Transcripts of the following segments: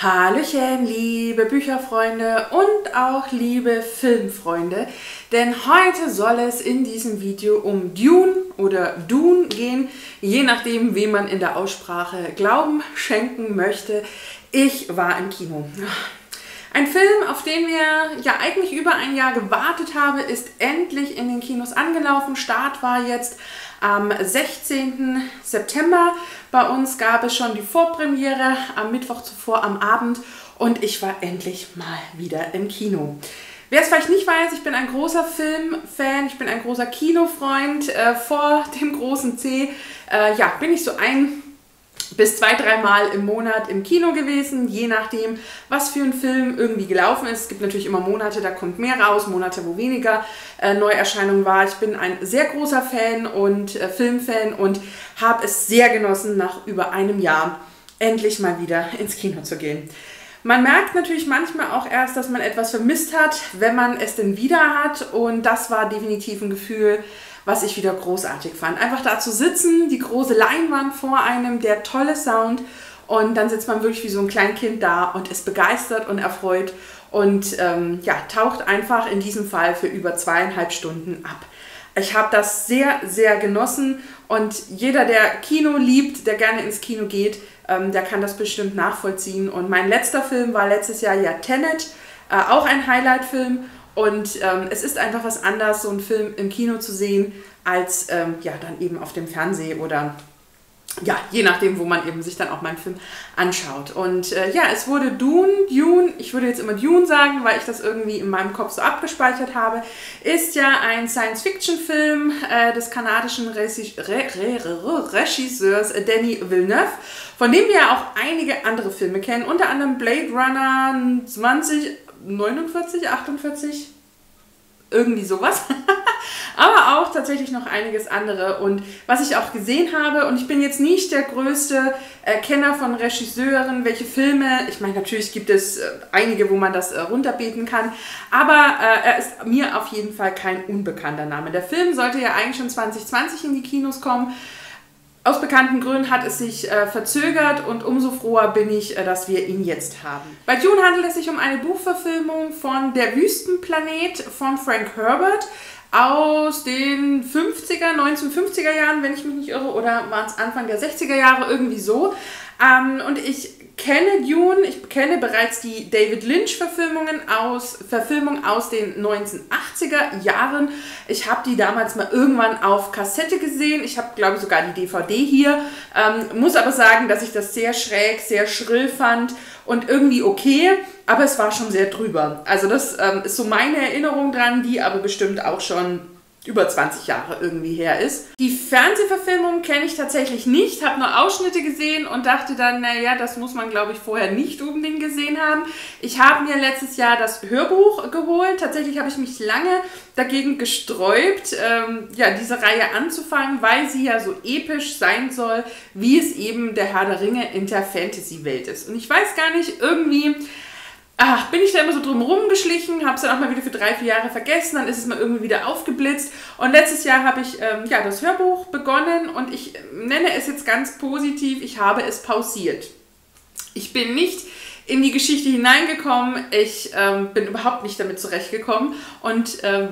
Hallöchen, liebe Bücherfreunde und auch liebe Filmfreunde, denn heute soll es in diesem Video um Dune oder Dune gehen, je nachdem, wem man in der Aussprache Glauben schenken möchte. Ich war im Kino. Ein Film, auf den wir ja eigentlich über ein Jahr gewartet haben, ist endlich in den Kinos angelaufen. Start war jetzt am 16. September. Bei uns gab es schon die Vorpremiere am Mittwoch zuvor am Abend und ich war endlich mal wieder im Kino. Wer es vielleicht nicht weiß, ich bin ein großer Filmfan, ich bin ein großer Kinofreund. Äh, vor dem großen C äh, ja, bin ich so ein bis zwei, dreimal im Monat im Kino gewesen, je nachdem, was für ein Film irgendwie gelaufen ist. Es gibt natürlich immer Monate, da kommt mehr raus, Monate, wo weniger äh, Neuerscheinung war. Ich bin ein sehr großer Fan und äh, Filmfan und habe es sehr genossen, nach über einem Jahr endlich mal wieder ins Kino zu gehen. Man merkt natürlich manchmal auch erst, dass man etwas vermisst hat, wenn man es denn wieder hat. Und das war definitiv ein Gefühl, was ich wieder großartig fand. Einfach da zu sitzen, die große Leinwand vor einem, der tolle Sound und dann sitzt man wirklich wie so ein Kleinkind da und ist begeistert und erfreut und ähm, ja, taucht einfach in diesem Fall für über zweieinhalb Stunden ab. Ich habe das sehr, sehr genossen und jeder, der Kino liebt, der gerne ins Kino geht, ähm, der kann das bestimmt nachvollziehen. Und mein letzter Film war letztes Jahr ja Tenet, äh, auch ein Highlight-Film. Und ähm, es ist einfach was anderes, so einen Film im Kino zu sehen, als ähm, ja dann eben auf dem Fernsehen oder ja, je nachdem, wo man eben sich dann auch meinen Film anschaut. Und äh, ja, es wurde Dune, Dune, ich würde jetzt immer Dune sagen, weil ich das irgendwie in meinem Kopf so abgespeichert habe, ist ja ein Science-Fiction-Film äh, des kanadischen Regisseurs Danny Villeneuve, von dem wir ja auch einige andere Filme kennen, unter anderem Blade Runner 2049, 48, irgendwie sowas. aber auch tatsächlich noch einiges andere. Und was ich auch gesehen habe, und ich bin jetzt nicht der größte äh, Kenner von Regisseuren, welche Filme, ich meine, natürlich gibt es äh, einige, wo man das äh, runterbeten kann, aber äh, er ist mir auf jeden Fall kein unbekannter Name. Der Film sollte ja eigentlich schon 2020 in die Kinos kommen. Aus bekannten Gründen hat es sich äh, verzögert und umso froher bin ich, äh, dass wir ihn jetzt haben. Bei Dune handelt es sich um eine Buchverfilmung von Der Wüstenplanet von Frank Herbert aus den 50er, 1950er Jahren, wenn ich mich nicht irre, oder war es Anfang der 60er Jahre, irgendwie so. Ähm, und ich kenne Dune, ich kenne bereits die David Lynch-Verfilmungen aus, Verfilmung aus den 1980er Jahren. Ich habe die damals mal irgendwann auf Kassette gesehen. Ich habe, glaube ich, sogar die DVD hier. Ähm, muss aber sagen, dass ich das sehr schräg, sehr schrill fand und irgendwie okay, aber es war schon sehr drüber. Also das ähm, ist so meine Erinnerung dran, die aber bestimmt auch schon über 20 Jahre irgendwie her ist. Die Fernsehverfilmung kenne ich tatsächlich nicht, habe nur Ausschnitte gesehen und dachte dann, naja, das muss man, glaube ich, vorher nicht unbedingt gesehen haben. Ich habe mir letztes Jahr das Hörbuch geholt. Tatsächlich habe ich mich lange dagegen gesträubt, ähm, ja, diese Reihe anzufangen, weil sie ja so episch sein soll, wie es eben der Herr der Ringe in der Fantasy-Welt ist. Und ich weiß gar nicht, irgendwie ach, bin ich da immer so drum rumgeschlichen, habe es dann auch mal wieder für drei, vier Jahre vergessen, dann ist es mal irgendwie wieder aufgeblitzt. Und letztes Jahr habe ich ähm, ja, das Hörbuch begonnen und ich nenne es jetzt ganz positiv, ich habe es pausiert. Ich bin nicht in die Geschichte hineingekommen, ich ähm, bin überhaupt nicht damit zurechtgekommen und ähm,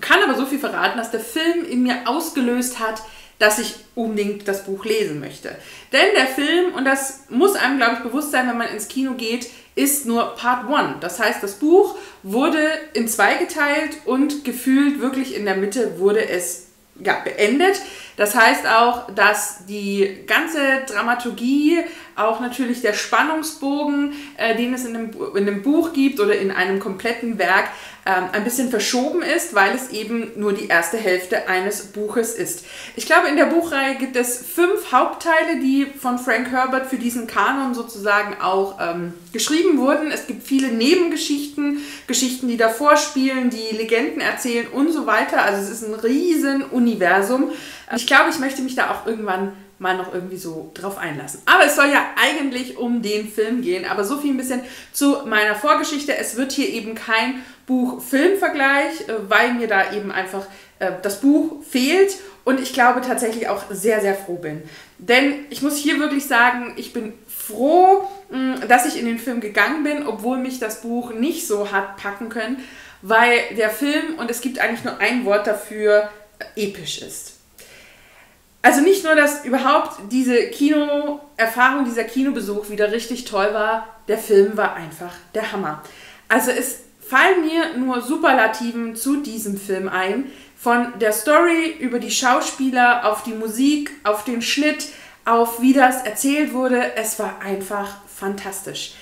kann aber so viel verraten, dass der Film in mir ausgelöst hat, dass ich unbedingt das Buch lesen möchte. Denn der Film, und das muss einem, glaube ich, bewusst sein, wenn man ins Kino geht, ist nur Part 1. Das heißt, das Buch wurde in zwei geteilt und gefühlt wirklich in der Mitte wurde es ja, beendet. Das heißt auch, dass die ganze Dramaturgie, auch natürlich der Spannungsbogen, äh, den es in dem, in dem Buch gibt oder in einem kompletten Werk, ähm, ein bisschen verschoben ist, weil es eben nur die erste Hälfte eines Buches ist. Ich glaube, in der Buchreihe gibt es fünf Hauptteile, die von Frank Herbert für diesen Kanon sozusagen auch ähm, geschrieben wurden. Es gibt viele Nebengeschichten, Geschichten, die davor spielen, die Legenden erzählen und so weiter. Also es ist ein riesen Universum. Ich glaube, ich möchte mich da auch irgendwann mal noch irgendwie so drauf einlassen. Aber es soll ja eigentlich um den Film gehen. Aber so viel ein bisschen zu meiner Vorgeschichte. Es wird hier eben kein Buch-Film-Vergleich, äh, weil mir da eben einfach äh, das Buch fehlt und ich glaube tatsächlich auch sehr, sehr froh bin. Denn ich muss hier wirklich sagen, ich bin froh, mh, dass ich in den Film gegangen bin, obwohl mich das Buch nicht so hat packen können, weil der Film, und es gibt eigentlich nur ein Wort dafür, episch ist. Also nicht nur, dass überhaupt diese Kinoerfahrung, dieser Kinobesuch wieder richtig toll war, der Film war einfach der Hammer. Also es fallen mir nur Superlativen zu diesem Film ein. Von der Story über die Schauspieler, auf die Musik, auf den Schnitt, auf wie das erzählt wurde. Es war einfach fantastisch.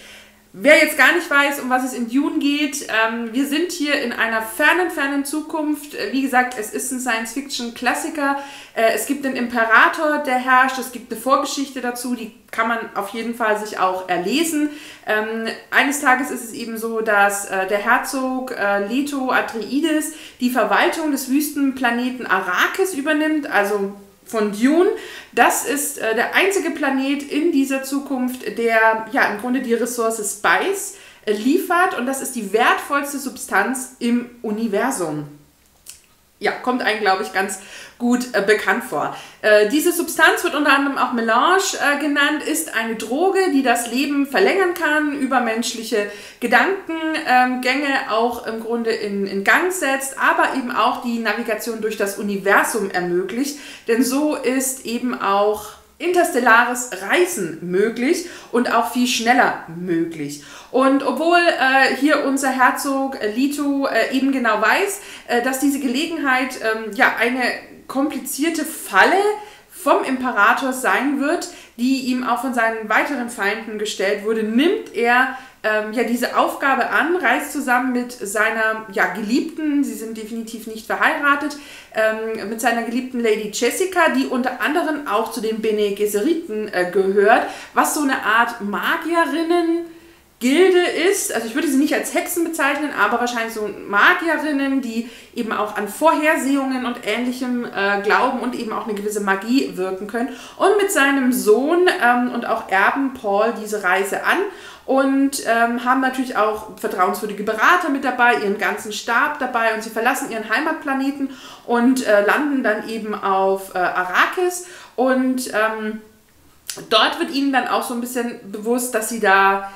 Wer jetzt gar nicht weiß, um was es in Dune geht, ähm, wir sind hier in einer fernen, fernen Zukunft. Äh, wie gesagt, es ist ein Science-Fiction-Klassiker. Äh, es gibt einen Imperator, der herrscht. Es gibt eine Vorgeschichte dazu, die kann man auf jeden Fall sich auch erlesen. Ähm, eines Tages ist es eben so, dass äh, der Herzog äh, Leto Atreides die Verwaltung des Wüstenplaneten Arrakis übernimmt, also von Dune. Das ist äh, der einzige Planet in dieser Zukunft, der ja im Grunde die Ressource Spice äh, liefert und das ist die wertvollste Substanz im Universum ja, kommt einem, glaube ich, ganz gut äh, bekannt vor. Äh, diese Substanz wird unter anderem auch Melange äh, genannt, ist eine Droge, die das Leben verlängern kann, übermenschliche Gedankengänge auch im Grunde in, in Gang setzt, aber eben auch die Navigation durch das Universum ermöglicht. Denn so ist eben auch interstellares Reisen möglich und auch viel schneller möglich. Und obwohl äh, hier unser Herzog äh, Lito äh, eben genau weiß, äh, dass diese Gelegenheit ähm, ja eine komplizierte Falle vom Imperator sein wird, die ihm auch von seinen weiteren Feinden gestellt wurde, nimmt er ähm, ja diese Aufgabe an, reist zusammen mit seiner ja, Geliebten, sie sind definitiv nicht verheiratet, ähm, mit seiner geliebten Lady Jessica, die unter anderem auch zu den Bene Gesseriten äh, gehört, was so eine Art Magierinnen Gilde ist, also ich würde sie nicht als Hexen bezeichnen, aber wahrscheinlich so Magierinnen, die eben auch an Vorhersehungen und ähnlichem äh, glauben und eben auch eine gewisse Magie wirken können. Und mit seinem Sohn ähm, und auch Erben Paul diese Reise an und ähm, haben natürlich auch vertrauenswürdige Berater mit dabei, ihren ganzen Stab dabei und sie verlassen ihren Heimatplaneten und äh, landen dann eben auf äh, Arrakis und ähm, dort wird ihnen dann auch so ein bisschen bewusst, dass sie da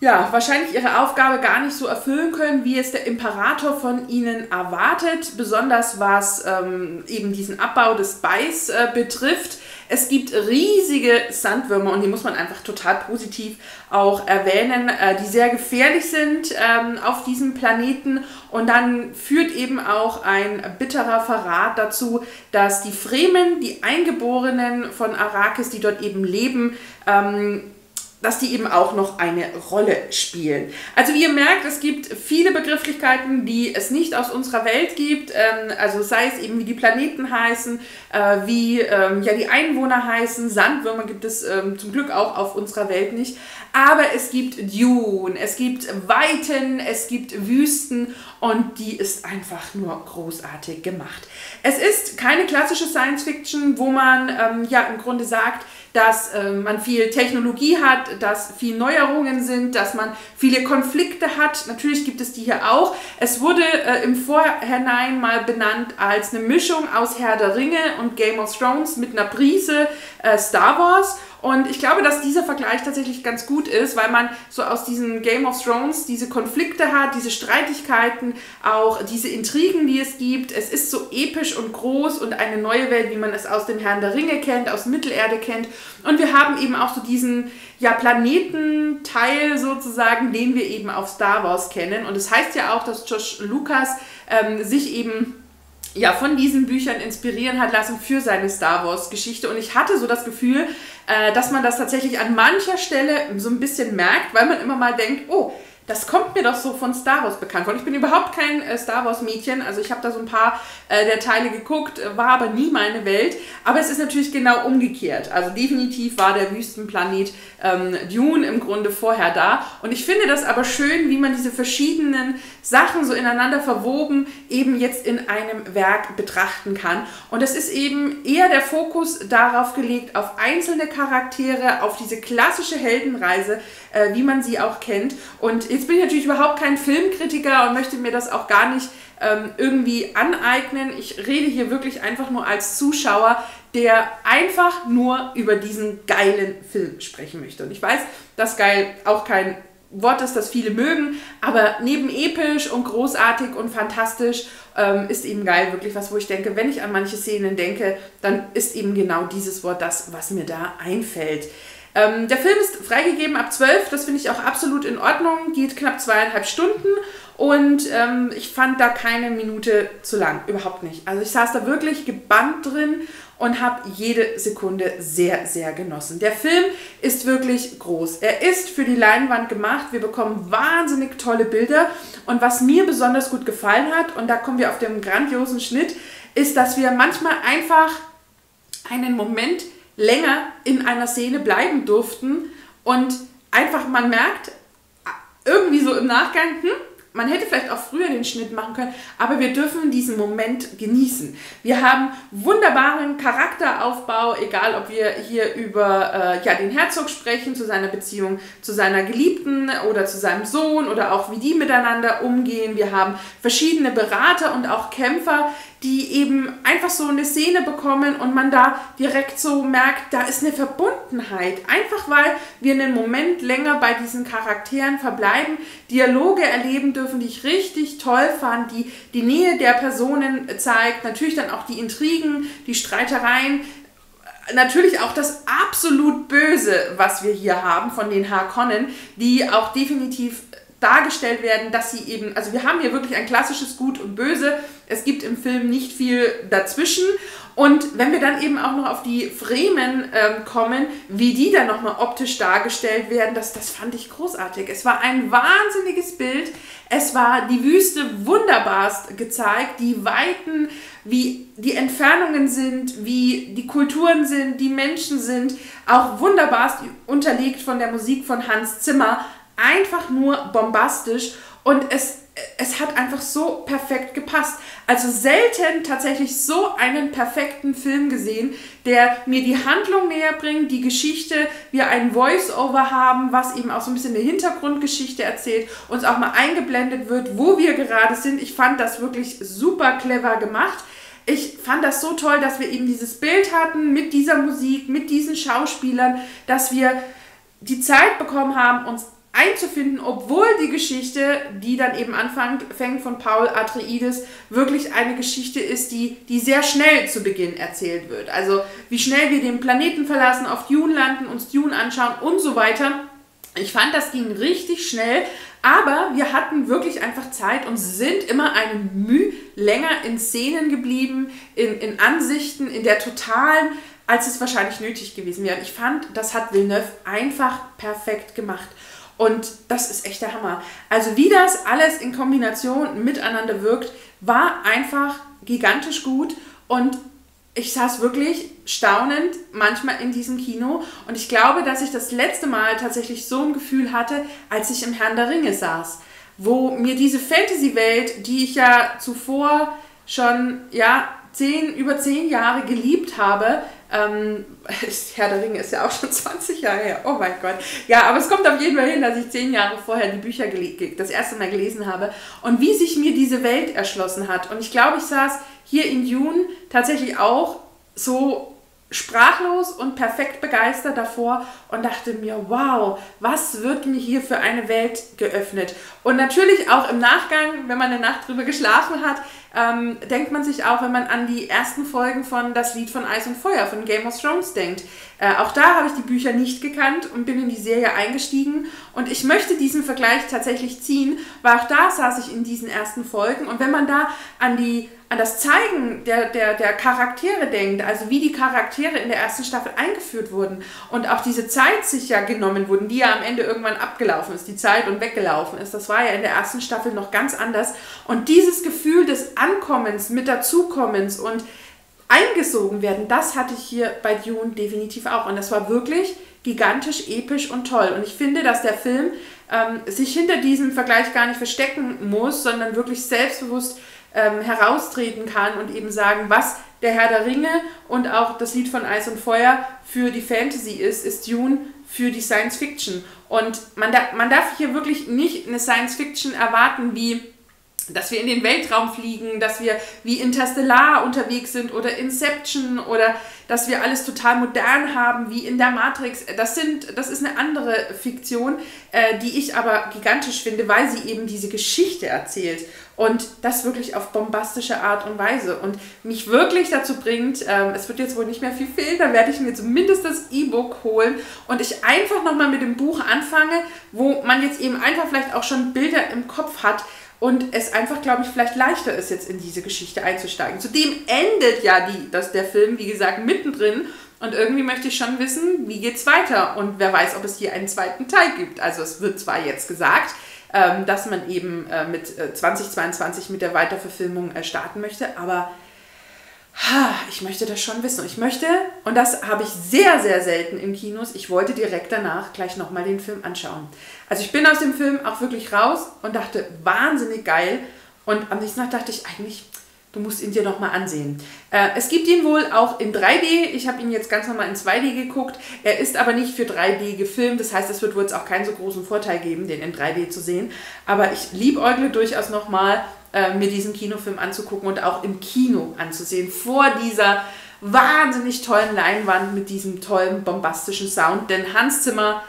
ja, wahrscheinlich ihre Aufgabe gar nicht so erfüllen können, wie es der Imperator von ihnen erwartet, besonders was ähm, eben diesen Abbau des Beis äh, betrifft. Es gibt riesige Sandwürmer und die muss man einfach total positiv auch erwähnen, äh, die sehr gefährlich sind ähm, auf diesem Planeten. Und dann führt eben auch ein bitterer Verrat dazu, dass die Fremen, die Eingeborenen von Arrakis, die dort eben leben, ähm, dass die eben auch noch eine Rolle spielen. Also wie ihr merkt, es gibt viele Begrifflichkeiten, die es nicht aus unserer Welt gibt. Ähm, also sei es eben wie die Planeten heißen, äh, wie ähm, ja die Einwohner heißen, Sandwürmer gibt es ähm, zum Glück auch auf unserer Welt nicht. Aber es gibt Dune, es gibt Weiten, es gibt Wüsten und die ist einfach nur großartig gemacht. Es ist keine klassische Science Fiction, wo man ja im Grunde sagt, dass äh, man viel Technologie hat, dass viel Neuerungen sind, dass man viele Konflikte hat. Natürlich gibt es die hier auch. Es wurde äh, im Vorhinein mal benannt als eine Mischung aus Herr der Ringe und Game of Thrones mit einer Prise äh, Star Wars. Und ich glaube, dass dieser Vergleich tatsächlich ganz gut ist, weil man so aus diesen Game of Thrones diese Konflikte hat, diese Streitigkeiten, auch diese Intrigen, die es gibt. Es ist so episch und groß und eine neue Welt, wie man es aus dem Herrn der Ringe kennt, aus Mittelerde kennt. Und wir haben eben auch so diesen ja, Planetenteil sozusagen, den wir eben auf Star Wars kennen. Und es das heißt ja auch, dass Josh Lucas ähm, sich eben ja, von diesen Büchern inspirieren hat lassen für seine Star Wars-Geschichte. Und ich hatte so das Gefühl, dass man das tatsächlich an mancher Stelle so ein bisschen merkt, weil man immer mal denkt, oh, das kommt mir doch so von Star Wars bekannt vor. Ich bin überhaupt kein äh, Star Wars Mädchen, also ich habe da so ein paar äh, der Teile geguckt, äh, war aber nie meine Welt. Aber es ist natürlich genau umgekehrt. Also definitiv war der Wüstenplanet ähm, Dune im Grunde vorher da. Und ich finde das aber schön, wie man diese verschiedenen Sachen so ineinander verwoben eben jetzt in einem Werk betrachten kann. Und es ist eben eher der Fokus darauf gelegt, auf einzelne Charaktere, auf diese klassische Heldenreise, äh, wie man sie auch kennt. Und jetzt bin ich natürlich überhaupt kein Filmkritiker und möchte mir das auch gar nicht ähm, irgendwie aneignen. Ich rede hier wirklich einfach nur als Zuschauer, der einfach nur über diesen geilen Film sprechen möchte. Und ich weiß, dass geil auch kein Wort ist, das viele mögen, aber neben episch und großartig und fantastisch ähm, ist eben geil wirklich was, wo ich denke, wenn ich an manche Szenen denke, dann ist eben genau dieses Wort das, was mir da einfällt. Ähm, der Film ist freigegeben ab 12, das finde ich auch absolut in Ordnung, geht knapp zweieinhalb Stunden und ähm, ich fand da keine Minute zu lang, überhaupt nicht. Also ich saß da wirklich gebannt drin und habe jede Sekunde sehr, sehr genossen. Der Film ist wirklich groß. Er ist für die Leinwand gemacht. Wir bekommen wahnsinnig tolle Bilder. Und was mir besonders gut gefallen hat, und da kommen wir auf den grandiosen Schnitt, ist, dass wir manchmal einfach einen Moment länger in einer Szene bleiben durften und einfach man merkt, irgendwie so im Nachgang, hm, man hätte vielleicht auch früher den Schnitt machen können, aber wir dürfen diesen Moment genießen. Wir haben wunderbaren Charakteraufbau, egal ob wir hier über äh, ja, den Herzog sprechen, zu seiner Beziehung zu seiner Geliebten oder zu seinem Sohn oder auch wie die miteinander umgehen. Wir haben verschiedene Berater und auch Kämpfer, die eben einfach so eine Szene bekommen und man da direkt so merkt, da ist eine Verbundenheit. Einfach weil wir einen Moment länger bei diesen Charakteren verbleiben, Dialoge erleben dürfen, die ich richtig toll fand, die die Nähe der Personen zeigt, natürlich dann auch die Intrigen, die Streitereien, natürlich auch das absolut Böse, was wir hier haben von den Harkonnen, die auch definitiv dargestellt werden, dass sie eben, also wir haben hier wirklich ein klassisches Gut und Böse. Es gibt im Film nicht viel dazwischen. Und wenn wir dann eben auch noch auf die Fremen ähm, kommen, wie die dann nochmal optisch dargestellt werden, das, das fand ich großartig. Es war ein wahnsinniges Bild. Es war die Wüste wunderbarst gezeigt, die Weiten, wie die Entfernungen sind, wie die Kulturen sind, die Menschen sind, auch wunderbarst unterlegt von der Musik von Hans Zimmer einfach nur bombastisch und es, es hat einfach so perfekt gepasst. Also selten tatsächlich so einen perfekten Film gesehen, der mir die Handlung näher bringt, die Geschichte, wir ein Voice-Over haben, was eben auch so ein bisschen eine Hintergrundgeschichte erzählt, uns auch mal eingeblendet wird, wo wir gerade sind. Ich fand das wirklich super clever gemacht ich fand das so toll, dass wir eben dieses Bild hatten mit dieser Musik, mit diesen Schauspielern, dass wir die Zeit bekommen haben, uns einzufinden, obwohl die Geschichte, die dann eben anfängt fängt von Paul Atreides, wirklich eine Geschichte ist, die, die sehr schnell zu Beginn erzählt wird. Also wie schnell wir den Planeten verlassen, auf Dune landen, uns Dune anschauen und so weiter. Ich fand, das ging richtig schnell, aber wir hatten wirklich einfach Zeit und sind immer eine Mühe länger in Szenen geblieben, in, in Ansichten, in der totalen, als es wahrscheinlich nötig gewesen wäre. Ich fand, das hat Villeneuve einfach perfekt gemacht. Und das ist echt der Hammer. Also wie das alles in Kombination miteinander wirkt, war einfach gigantisch gut. Und ich saß wirklich staunend manchmal in diesem Kino. Und ich glaube, dass ich das letzte Mal tatsächlich so ein Gefühl hatte, als ich im Herrn der Ringe saß, wo mir diese Fantasy-Welt, die ich ja zuvor schon ja zehn, über zehn Jahre geliebt habe, ähm, Herr der Ringe ist ja auch schon 20 Jahre her. Oh mein Gott. Ja, aber es kommt auf jeden Fall hin, dass ich zehn Jahre vorher die Bücher das erste Mal gelesen habe und wie sich mir diese Welt erschlossen hat. Und ich glaube, ich saß hier in June tatsächlich auch so sprachlos und perfekt begeistert davor und dachte mir, wow, was wird mir hier für eine Welt geöffnet? Und natürlich auch im Nachgang, wenn man eine Nacht drüber geschlafen hat, ähm, denkt man sich auch, wenn man an die ersten Folgen von Das Lied von Eis und Feuer von Game of Thrones denkt. Äh, auch da habe ich die Bücher nicht gekannt und bin in die Serie eingestiegen. Und ich möchte diesen Vergleich tatsächlich ziehen, weil auch da saß ich in diesen ersten Folgen. Und wenn man da an die an das Zeigen der, der, der Charaktere denkt, also wie die Charaktere in der ersten Staffel eingeführt wurden und auch diese Zeit sich ja genommen wurden, die ja am Ende irgendwann abgelaufen ist, die Zeit und weggelaufen ist, das war ja in der ersten Staffel noch ganz anders. Und dieses Gefühl des Ankommens, mit dazukommens und eingesogen werden, das hatte ich hier bei Dune definitiv auch. Und das war wirklich gigantisch, episch und toll. Und ich finde, dass der Film ähm, sich hinter diesem Vergleich gar nicht verstecken muss, sondern wirklich selbstbewusst ähm, heraustreten kann und eben sagen, was der Herr der Ringe und auch das Lied von Eis und Feuer für die Fantasy ist, ist Dune für die Science Fiction. Und man, da, man darf hier wirklich nicht eine Science Fiction erwarten wie dass wir in den Weltraum fliegen, dass wir wie Interstellar unterwegs sind oder Inception oder dass wir alles total modern haben wie in der Matrix. Das sind, das ist eine andere Fiktion, äh, die ich aber gigantisch finde, weil sie eben diese Geschichte erzählt und das wirklich auf bombastische Art und Weise und mich wirklich dazu bringt, ähm, es wird jetzt wohl nicht mehr viel fehlen, dann werde ich mir zumindest das E-Book holen und ich einfach nochmal mit dem Buch anfange, wo man jetzt eben einfach vielleicht auch schon Bilder im Kopf hat, und es einfach, glaube ich, vielleicht leichter ist, jetzt in diese Geschichte einzusteigen. Zudem endet ja die, das, der Film, wie gesagt, mittendrin. Und irgendwie möchte ich schon wissen, wie geht es weiter? Und wer weiß, ob es hier einen zweiten Teil gibt. Also es wird zwar jetzt gesagt, ähm, dass man eben äh, mit äh, 2022 mit der Weiterverfilmung äh, starten möchte, aber ich möchte das schon wissen. Ich möchte, und das habe ich sehr, sehr selten in Kinos, ich wollte direkt danach gleich nochmal den Film anschauen. Also ich bin aus dem Film auch wirklich raus und dachte, wahnsinnig geil. Und am nächsten Tag dachte ich eigentlich, du musst ihn dir nochmal ansehen. Äh, es gibt ihn wohl auch in 3D. Ich habe ihn jetzt ganz normal in 2D geguckt. Er ist aber nicht für 3D gefilmt. Das heißt, es wird wohl jetzt auch keinen so großen Vorteil geben, den in 3D zu sehen. Aber ich liebäugle durchaus nochmal äh, mir diesen Kinofilm anzugucken und auch im Kino anzusehen, vor dieser wahnsinnig tollen Leinwand mit diesem tollen, bombastischen Sound. Denn Hans Zimmer,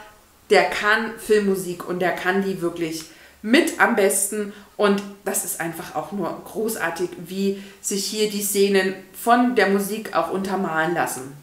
der kann Filmmusik und der kann die wirklich mit am besten. Und das ist einfach auch nur großartig, wie sich hier die Szenen von der Musik auch untermalen lassen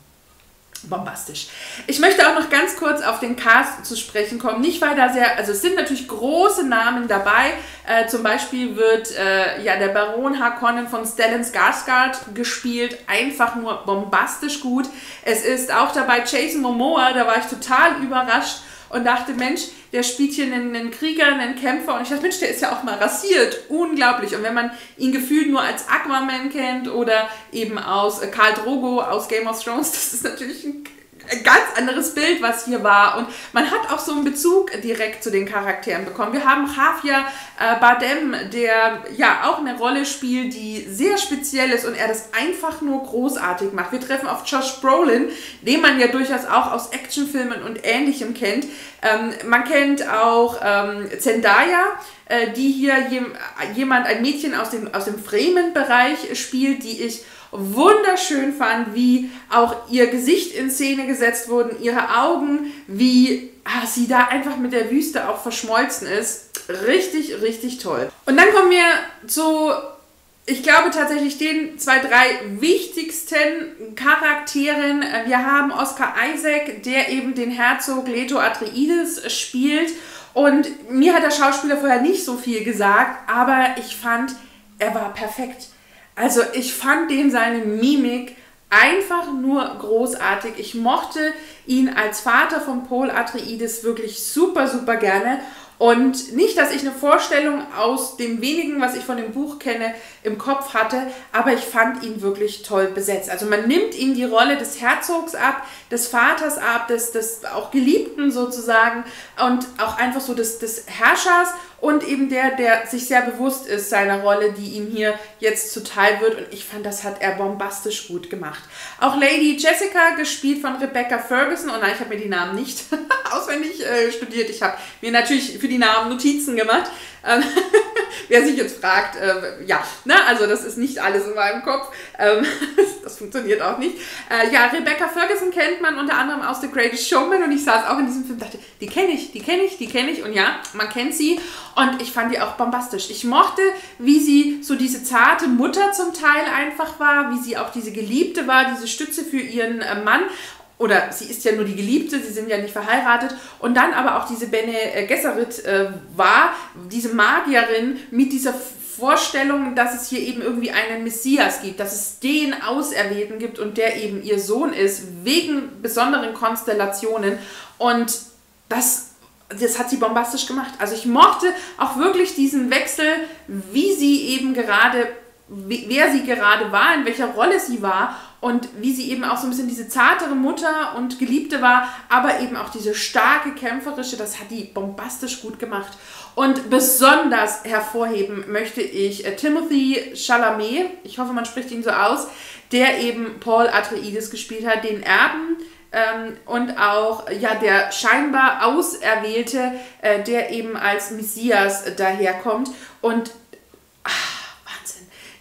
bombastisch. Ich möchte auch noch ganz kurz auf den Cast zu sprechen kommen. Nicht weil da sehr, also es sind natürlich große Namen dabei. Äh, zum Beispiel wird äh, ja der Baron Harkonnen von Stellan Skarsgård gespielt. Einfach nur bombastisch gut. Es ist auch dabei Jason Momoa, da war ich total überrascht und dachte, Mensch, der spielt hier einen, einen, Krieger, einen Kämpfer und ich dachte, Mensch, der ist ja auch mal rasiert. Unglaublich. Und wenn man ihn gefühlt nur als Aquaman kennt oder eben aus äh, Karl Drogo aus Game of Thrones, das ist natürlich ein ein ganz anderes Bild, was hier war. Und man hat auch so einen Bezug direkt zu den Charakteren bekommen. Wir haben Javier äh, Bardem, der ja auch eine Rolle spielt, die sehr speziell ist und er das einfach nur großartig macht. Wir treffen auf Josh Brolin, den man ja durchaus auch aus Actionfilmen und Ähnlichem kennt. Ähm, man kennt auch ähm, Zendaya, äh, die hier jem, jemand, ein Mädchen aus dem, aus dem Fremen-Bereich spielt, die ich wunderschön fand, wie auch ihr Gesicht in Szene gesetzt wurde, ihre Augen, wie ah, sie da einfach mit der Wüste auch verschmolzen ist. Richtig, richtig toll. Und dann kommen wir zu, ich glaube tatsächlich den zwei, drei wichtigsten Charakteren. Wir haben Oscar Isaac, der eben den Herzog Leto Atreides spielt. Und mir hat der Schauspieler vorher nicht so viel gesagt, aber ich fand, er war perfekt. Also ich fand den seine Mimik einfach nur großartig. Ich mochte ihn als Vater von Paul Atreides wirklich super, super gerne. Und nicht, dass ich eine Vorstellung aus dem wenigen, was ich von dem Buch kenne, im Kopf hatte, aber ich fand ihn wirklich toll besetzt. Also man nimmt ihm die Rolle des Herzogs ab, des Vaters ab, des, des auch Geliebten sozusagen und auch einfach so des, des Herrschers und eben der, der sich sehr bewusst ist seiner Rolle, die ihm hier jetzt zuteil wird. Und ich fand, das hat er bombastisch gut gemacht. Auch Lady Jessica, gespielt von Rebecca Ferguson. Und nein, ich habe mir die Namen nicht auswendig äh, studiert. Ich habe mir natürlich für die Namen Notizen gemacht. Ähm, wer sich jetzt fragt, äh, ja, ne, also das ist nicht alles in meinem Kopf. Ähm, das funktioniert auch nicht. Äh, ja, Rebecca Ferguson kennt man unter anderem aus The Greatest Showman und ich saß auch in diesem Film und dachte, die kenne ich, die kenne ich, die kenne ich und ja, man kennt sie und ich fand die auch bombastisch. Ich mochte, wie sie so diese zarte Mutter zum Teil einfach war, wie sie auch diese Geliebte war, diese Stütze für ihren äh, Mann oder sie ist ja nur die Geliebte, sie sind ja nicht verheiratet. Und dann aber auch diese Bene äh, Gesserit äh, war, diese Magierin mit dieser Vorstellung, dass es hier eben irgendwie einen Messias gibt, dass es den Auserwählten gibt und der eben ihr Sohn ist, wegen besonderen Konstellationen. Und das, das hat sie bombastisch gemacht. Also ich mochte auch wirklich diesen Wechsel, wie sie eben gerade, wer sie gerade war, in welcher Rolle sie war und wie sie eben auch so ein bisschen diese zartere Mutter und Geliebte war, aber eben auch diese starke kämpferische, das hat die bombastisch gut gemacht. Und besonders hervorheben möchte ich äh, Timothy Chalamet, ich hoffe, man spricht ihn so aus, der eben Paul Atreides gespielt hat, den Erben ähm, und auch ja der scheinbar Auserwählte, äh, der eben als Messias daherkommt. Und ach.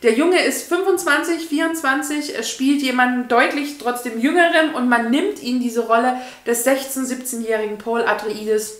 Der Junge ist 25, 24, spielt jemanden deutlich trotzdem jüngeren und man nimmt ihn diese Rolle des 16-, 17-jährigen Paul Atreides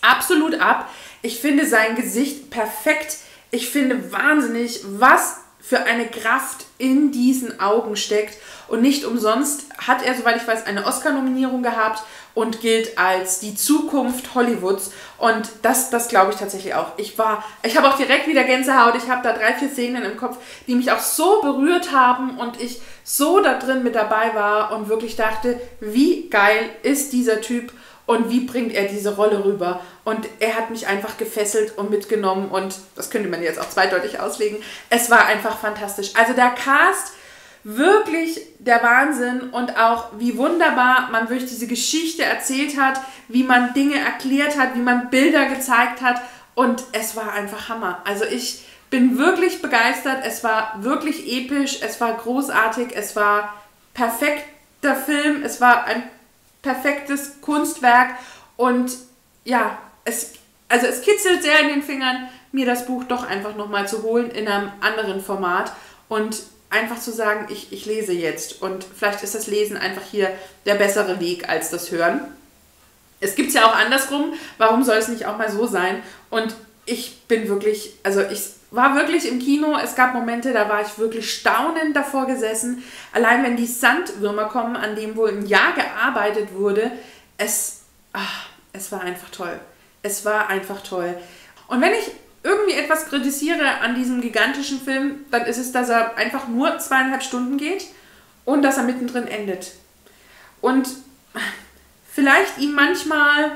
absolut ab. Ich finde sein Gesicht perfekt. Ich finde wahnsinnig, was für eine Kraft in diesen Augen steckt. Und nicht umsonst hat er, soweit ich weiß, eine Oscar-Nominierung gehabt und gilt als die Zukunft Hollywoods. Und das, das glaube ich tatsächlich auch. Ich war, ich habe auch direkt wieder Gänsehaut. Ich habe da drei, vier Szenen im Kopf, die mich auch so berührt haben und ich so da drin mit dabei war und wirklich dachte, wie geil ist dieser Typ und wie bringt er diese Rolle rüber. Und er hat mich einfach gefesselt und mitgenommen und das könnte man jetzt auch zweideutig auslegen. Es war einfach fantastisch. Also der Cast, wirklich der Wahnsinn und auch wie wunderbar man durch diese Geschichte erzählt hat, wie man Dinge erklärt hat, wie man Bilder gezeigt hat und es war einfach Hammer. Also ich bin wirklich begeistert, es war wirklich episch, es war großartig, es war perfekter Film, es war ein perfektes Kunstwerk und ja, es, also es kitzelt sehr in den Fingern, mir das Buch doch einfach nochmal zu holen in einem anderen Format und einfach zu sagen, ich, ich lese jetzt und vielleicht ist das Lesen einfach hier der bessere Weg als das Hören. Es gibt es ja auch andersrum, warum soll es nicht auch mal so sein? Und ich bin wirklich, also ich war wirklich im Kino. Es gab Momente, da war ich wirklich staunend davor gesessen. Allein wenn die Sandwürmer kommen, an dem wohl ein Jahr gearbeitet wurde, es, ach, es war einfach toll. Es war einfach toll. Und wenn ich irgendwie etwas kritisiere an diesem gigantischen Film, dann ist es, dass er einfach nur zweieinhalb Stunden geht und dass er mittendrin endet. Und vielleicht ihm manchmal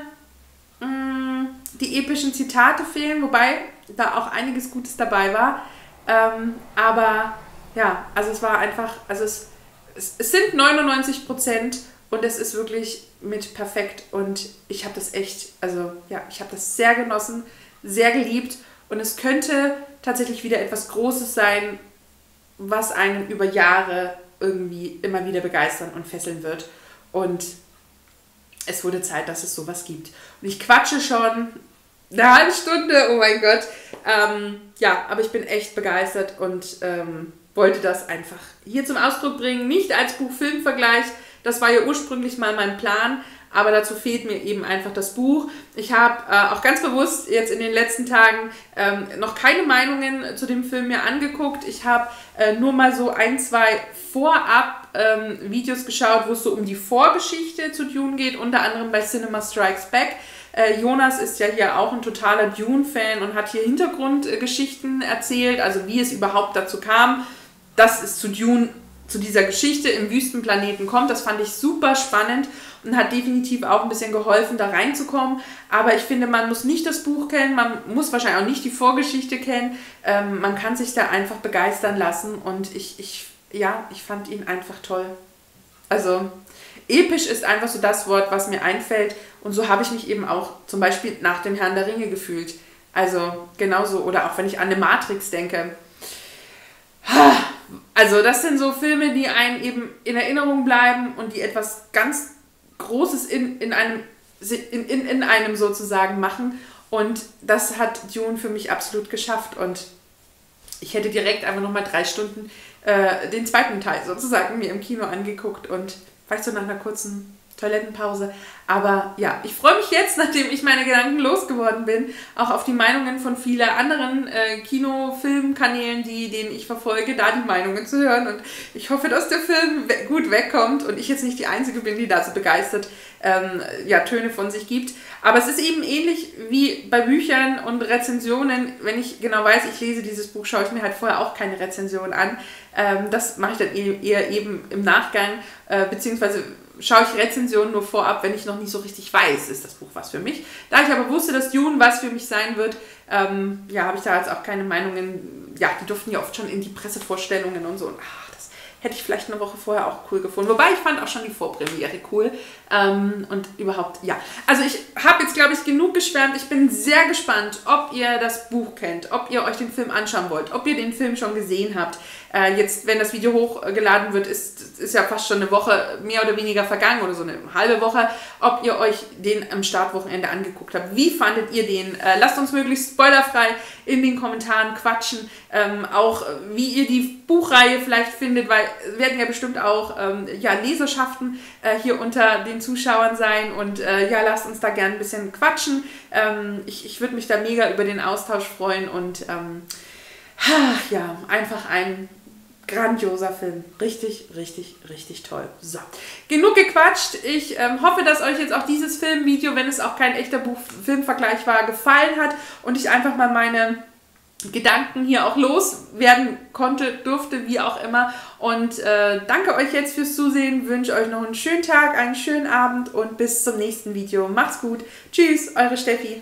mh, mm, die epischen Zitate fehlen, wobei da auch einiges Gutes dabei war. Ähm, aber ja, also es war einfach, also es, es, es sind 99 Prozent und es ist wirklich mit perfekt und ich habe das echt, also ja, ich habe das sehr genossen, sehr geliebt und es könnte tatsächlich wieder etwas Großes sein, was einen über Jahre irgendwie immer wieder begeistern und fesseln wird. Und es wurde Zeit, dass es sowas gibt. Und ich quatsche schon eine halbe Stunde, oh mein Gott. Ähm, ja, aber ich bin echt begeistert und ähm, wollte das einfach hier zum Ausdruck bringen. Nicht als Buch-Film-Vergleich, das war ja ursprünglich mal mein Plan, aber dazu fehlt mir eben einfach das Buch. Ich habe äh, auch ganz bewusst jetzt in den letzten Tagen ähm, noch keine Meinungen zu dem Film mir angeguckt. Ich habe äh, nur mal so ein, zwei vorab ähm, geschaut, wo es so um die Vorgeschichte zu Dune geht, unter anderem bei Cinema Strikes Back. Äh, Jonas ist ja hier auch ein totaler Dune-Fan und hat hier Hintergrundgeschichten erzählt, also wie es überhaupt dazu kam, dass es zu Dune, zu dieser Geschichte im Wüstenplaneten kommt. Das fand ich super spannend und hat definitiv auch ein bisschen geholfen, da reinzukommen. Aber ich finde, man muss nicht das Buch kennen, man muss wahrscheinlich auch nicht die Vorgeschichte kennen. Ähm, man kann sich da einfach begeistern lassen und ich, ich, ja, ich fand ihn einfach toll. Also episch ist einfach so das Wort, was mir einfällt. Und so habe ich mich eben auch zum Beispiel nach dem Herrn der Ringe gefühlt. Also genauso, oder auch wenn ich an eine Matrix denke. Also das sind so Filme, die einen eben in Erinnerung bleiben und die etwas ganz Großes in, in, einem, in, in, in einem sozusagen machen. Und das hat Dune für mich absolut geschafft. Und ich hätte direkt einfach nochmal drei Stunden äh, den zweiten Teil sozusagen mir im Kino angeguckt und vielleicht so nach einer kurzen Toilettenpause. Aber ja, ich freue mich jetzt, nachdem ich meine Gedanken losgeworden bin, auch auf die Meinungen von vielen anderen äh, Kino-Film-Kanälen, die, denen ich verfolge, da die Meinungen zu hören. Und ich hoffe, dass der Film we gut wegkommt und ich jetzt nicht die Einzige bin, die da so begeistert ähm, ja, Töne von sich gibt. Aber es ist eben ähnlich wie bei Büchern und Rezensionen. Wenn ich genau weiß, ich lese dieses Buch, schaue ich mir halt vorher auch keine Rezension an. Ähm, das mache ich dann e-, eher eben im Nachgang, äh, beziehungsweise schaue ich Rezensionen nur vorab, wenn ich noch nicht so richtig weiß, ist das Buch was für mich. Da ich aber wusste, dass Dune was für mich sein wird, ähm, ja, habe ich da jetzt auch keine Meinungen. Ja, die durften ja oft schon in die Pressevorstellungen und so. Und ach, das hätte ich vielleicht eine Woche vorher auch cool gefunden. Wobei ich fand auch schon die Vorpremiere cool. Ähm, und überhaupt, ja. Also ich habe jetzt, glaube ich, genug geschwärmt. Ich bin sehr gespannt, ob ihr das Buch kennt, ob ihr euch den Film anschauen wollt, ob ihr den Film schon gesehen habt. Äh, jetzt, wenn das Video hochgeladen wird, ist, ist ja fast schon eine Woche mehr oder weniger vergangen oder so eine halbe Woche, ob ihr euch den am Startwochenende angeguckt habt. Wie fandet ihr den? Äh, lasst uns möglichst spoilerfrei in den Kommentaren quatschen. Ähm, auch wie ihr die Buchreihe vielleicht findet, weil werden ja bestimmt auch ähm, ja, Leserschaften äh, hier unter den Zuschauern sein und äh, ja, lasst uns da gerne ein bisschen quatschen. Ähm, ich ich würde mich da mega über den Austausch freuen und ähm, ja, einfach ein grandioser Film. Richtig, richtig, richtig toll. So, genug gequatscht. Ich ähm, hoffe, dass euch jetzt auch dieses Filmvideo, wenn es auch kein echter Buch-Filmvergleich war, gefallen hat und ich einfach mal meine Gedanken hier auch loswerden konnte, durfte, wie auch immer. Und äh, danke euch jetzt fürs Zusehen, wünsche euch noch einen schönen Tag, einen schönen Abend und bis zum nächsten Video. Macht's gut. Tschüss, eure Steffi.